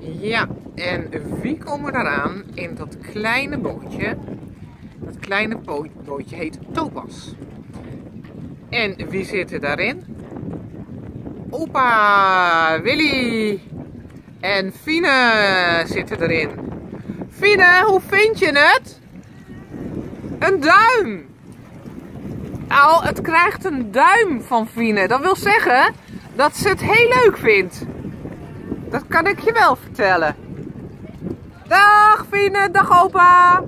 Ja, en wie komen eraan in dat kleine bootje? Dat kleine bootje heet Topas. En wie zit er daarin? Opa Willy en Fine zitten erin. Fine, hoe vind je het? Een duim! Nou, het krijgt een duim van Fine. Dat wil zeggen dat ze het heel leuk vindt. Dat kan ik je wel vertellen. Dag Fine, dag opa!